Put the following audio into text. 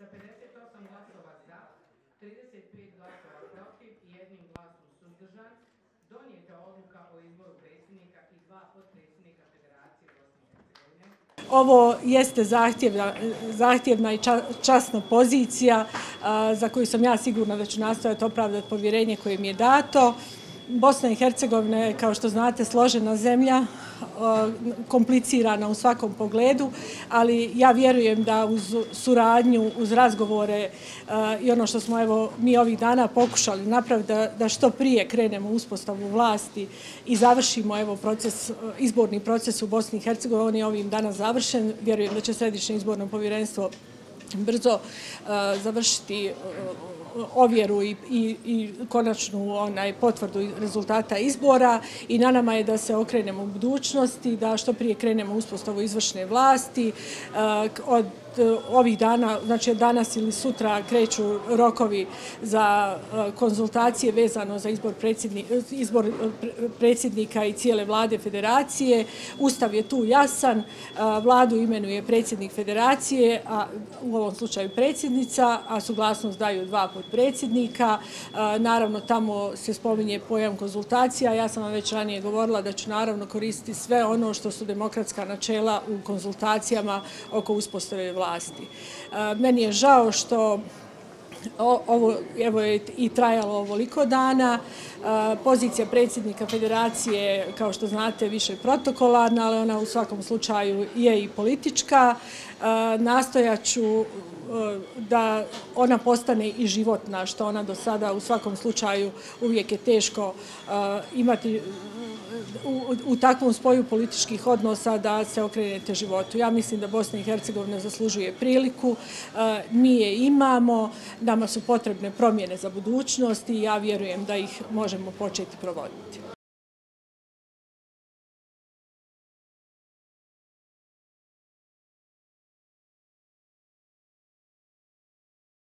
Sa 58 glasova za, 35 glasova protiv i jednim glasom suzdržan, donijeta odluka o izboru predsjednika i dva potpredsjednika Federacije Bosne i Hercegovine. Ovo jeste zahtjevna, zahtjevna i časna pozicija a, za koju sam ja sigurna da ću nastaviti opravdati povjerenje koje mi je dato. Bosna i Hercegovina je, kao što znate, složena zemlja, e, komplicirana u svakom pogledu, ali ja vjerujem da uz suradnju, uz razgovore e, i ono što smo evo mi ovih dana pokušali napraviti da, da što prije krenemo u uspostavu vlasti i završimo evo proces, izborni proces u Bosni i Hercegovini, on je ovim dana završen. Vjerujem da će središnje izborno povjerenstvo brzo e, završiti ovjeru i, i, i konačnu onaj potvrdu rezultata izbora i na nama je da se okrenemo u budućnosti, da što prije krenemo uspostavu izvršne vlasti. Eh, od E, ovih dana, znači danas ili sutra kreću rokovi za e, konzultacije vezano za izbor, predsjednika, e, izbor predsjednika i cijele vlade federacije. Ustav je tu jasan, vladu imenuje predsjednik federacije, a u ovom slučaju predsjednica, a suglasnost daju dva podpredsjednika. Naravno, tamo se spominje pojam konzultacija. Ja sam vam već ranije govorila da ću naravno koristiti sve ono što su demokratska načela u konzultacijama oko uspostave vlasti. E, meni je žao što ovo evo je i trajalo ovoliko dana. E, pozicija predsjednika federacije, kao što znate, više protokolarna, ali ona u svakom slučaju je i politička. E, Nastojaću E, da ona postane i životna, što ona do sada u svakom slučaju uvijek je teško e, imati e, u, u takvom spoju političkih odnosa da se okrenete životu. Ja mislim da Bosna i Hercegovina zaslužuje priliku, mi je imamo, nama su potrebne promjene za budućnost i ja vjerujem da ih možemo početi provoditi.